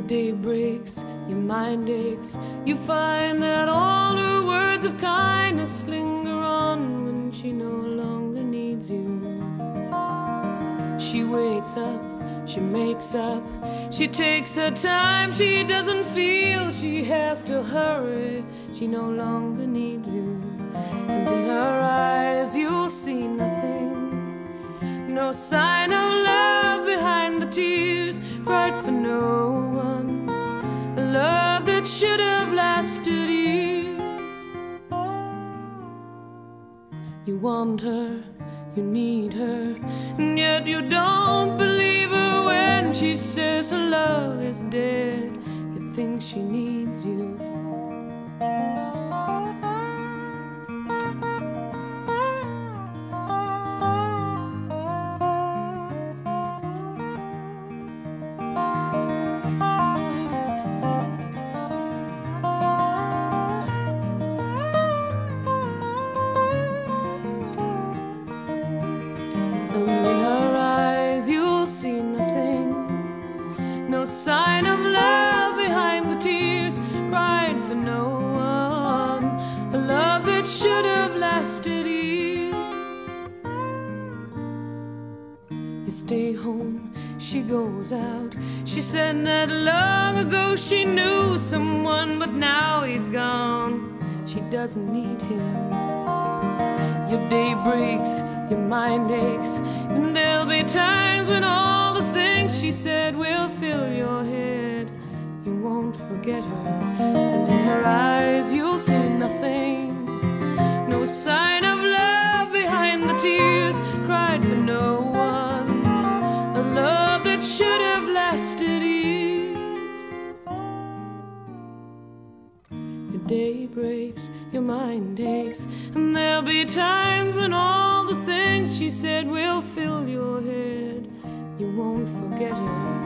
day breaks, your mind aches. You find that all her words of kindness linger on when she no longer needs you. She wakes up, she makes up, she takes her time. She doesn't feel she has to hurry. She no longer needs you. And in her eyes, you'll see nothing. No sign You want her, you need her, and yet you don't believe her when she says her love is dead. You think she needs you. Sign of love behind the tears, crying for no one. A love that should have lasted years. You stay home, she goes out. She said that long ago she knew someone, but now he's gone. She doesn't need him. Your day breaks, your mind aches, and there'll be times when all she said will fill your head. You won't forget her, and in her eyes you'll see nothing. No sign of love behind the tears, cried for no one. A love that should have lasted years. Your day breaks, your mind aches, and there'll be times when all the things she said will fill your head. Won't forget her,